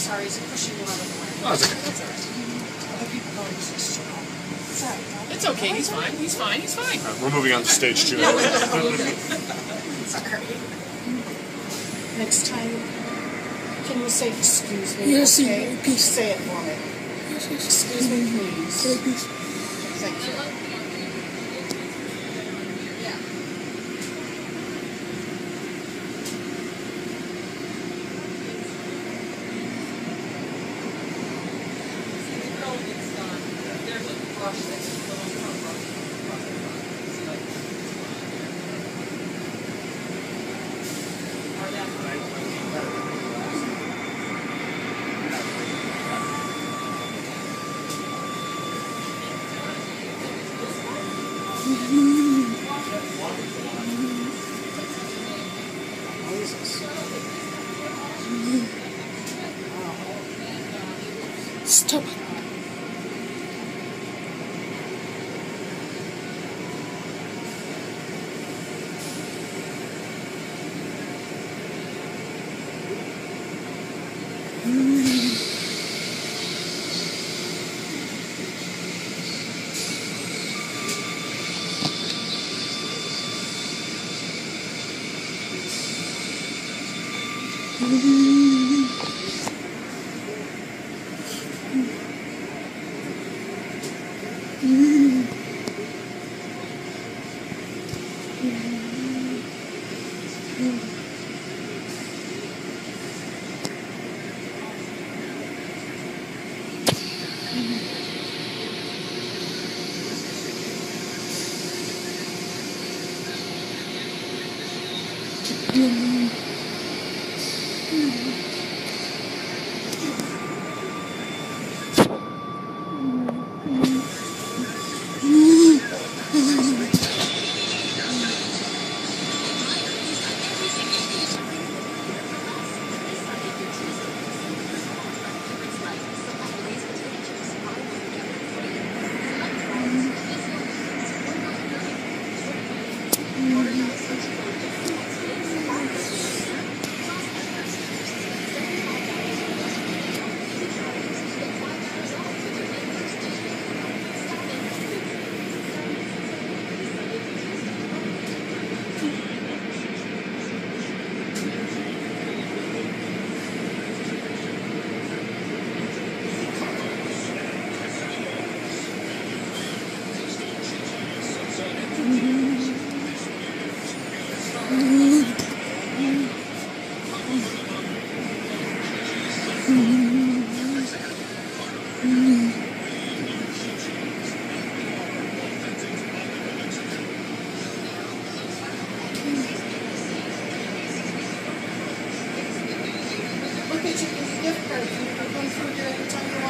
sorry, is it pushing you out of the way? Oh, it's okay. That's all right. Other people don't exist, you know. It's all right. It's okay. He's fine. He's fine. He's fine. Uh, we're moving on to stage two. Sorry. Next time, can you say excuse me? Yes, okay? please. Say it for me. Excuse me, please. Say peace. Thank you. Stop. Yeah. Give you gift cards, you can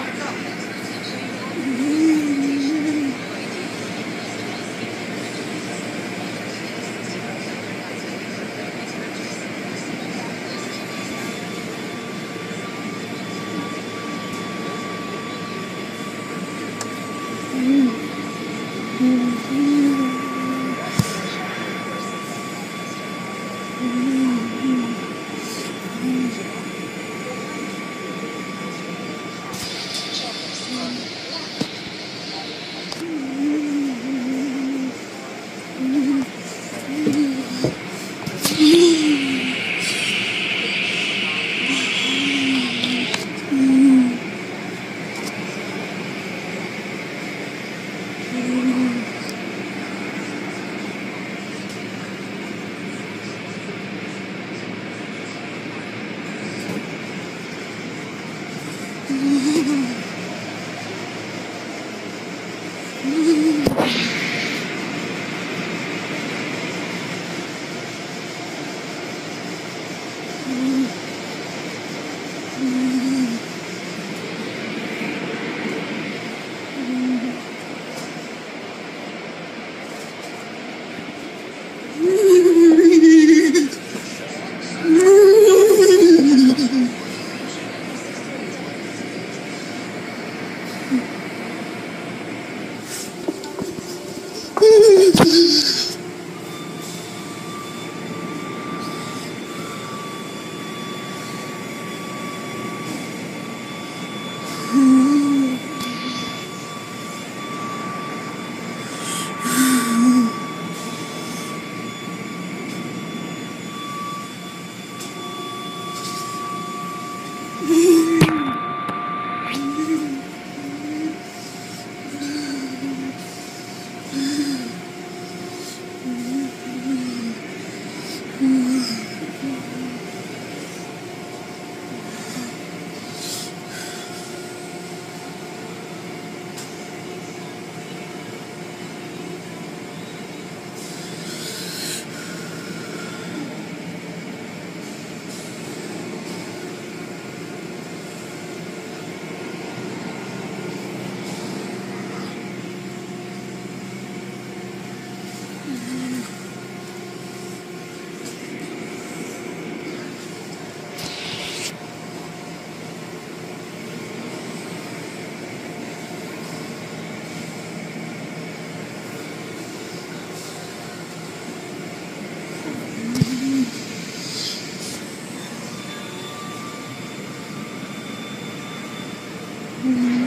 Mm-hmm.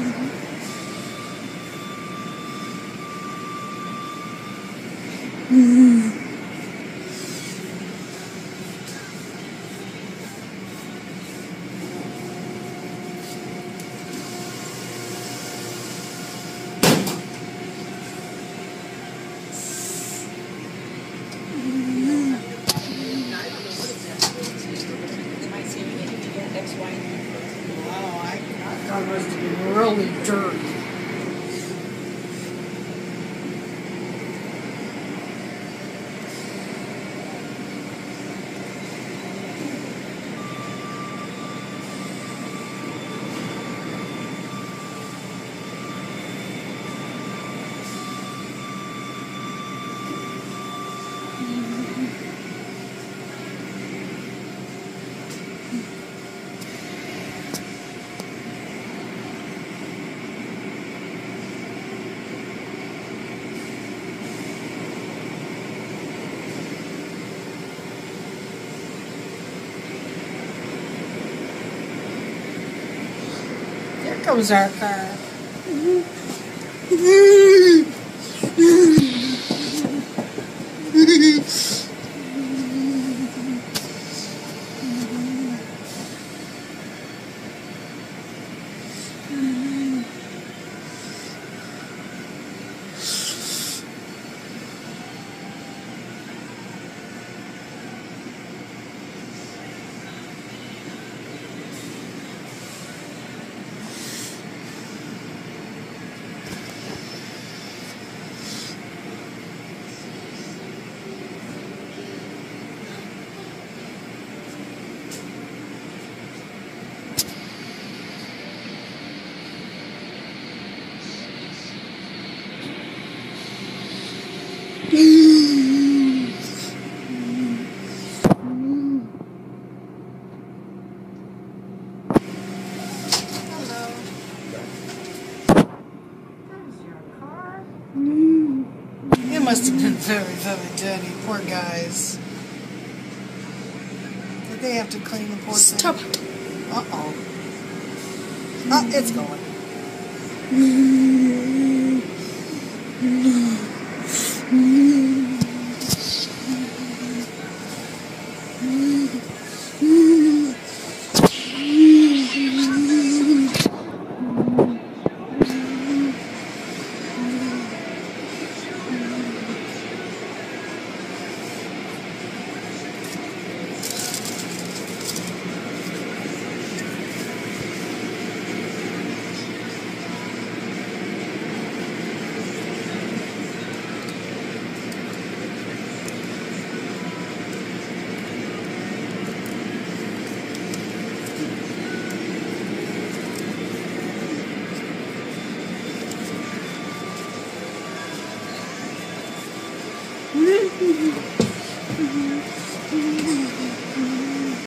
Comes our car. It must have been very, very dirty. Poor guys. Did they have to clean the poor Stop. thing? Uh oh. Oh, it's going.